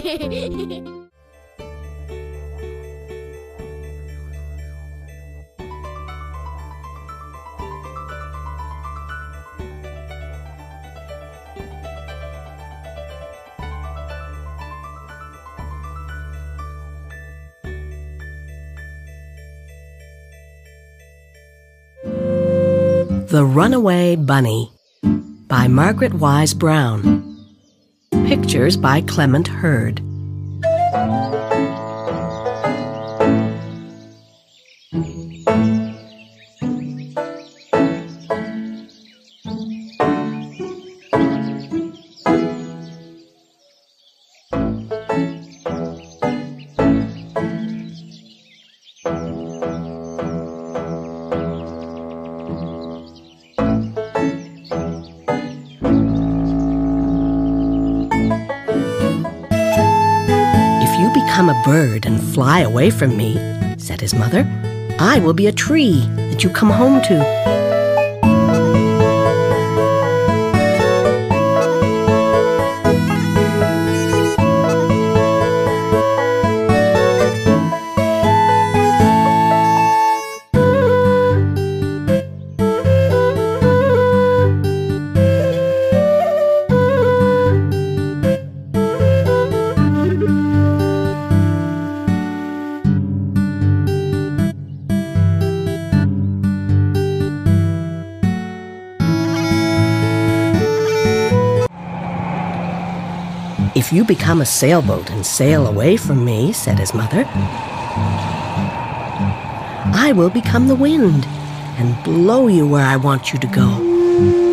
The Runaway Bunny by Margaret Wise Brown. Pictures by Clement Hurd. Become a bird and fly away from me, said his mother, I will be a tree that you come home to. If you become a sailboat and sail away from me, said his mother, I will become the wind and blow you where I want you to go.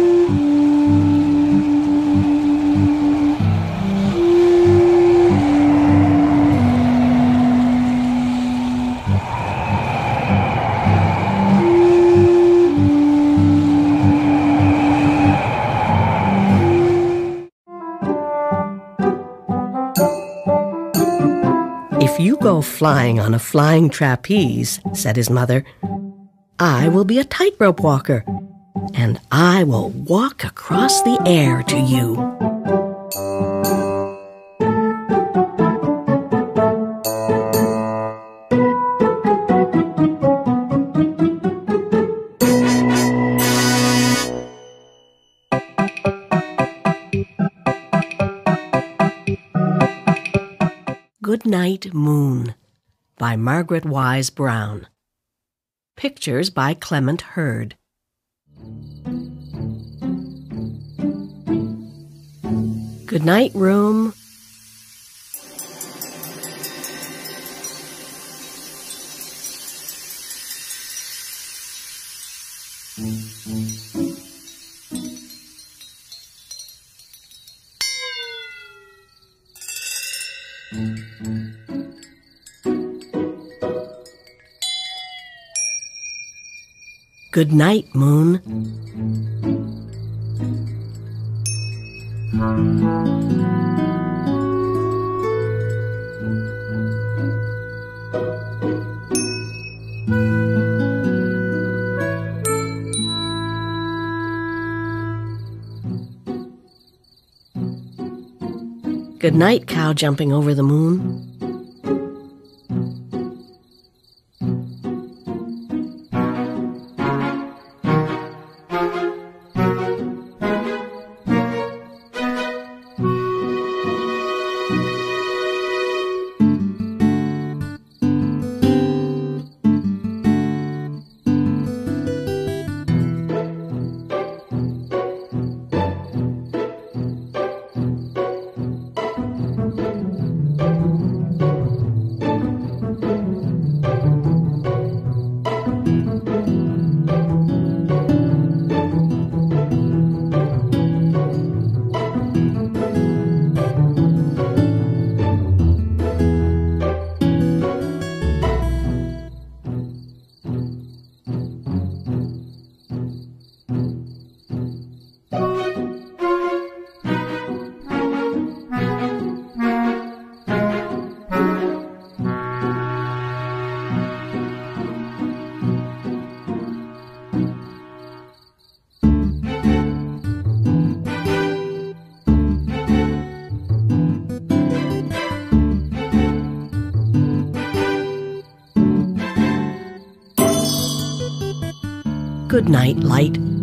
Flying on a flying trapeze, said his mother, I will be a tightrope walker, and I will walk across the air to you. Good Night Moon by Margaret Wise Brown. Pictures by Clement Hurd. Good night, room. Good night, moon. Good night, cow jumping over the moon. Good night, Light.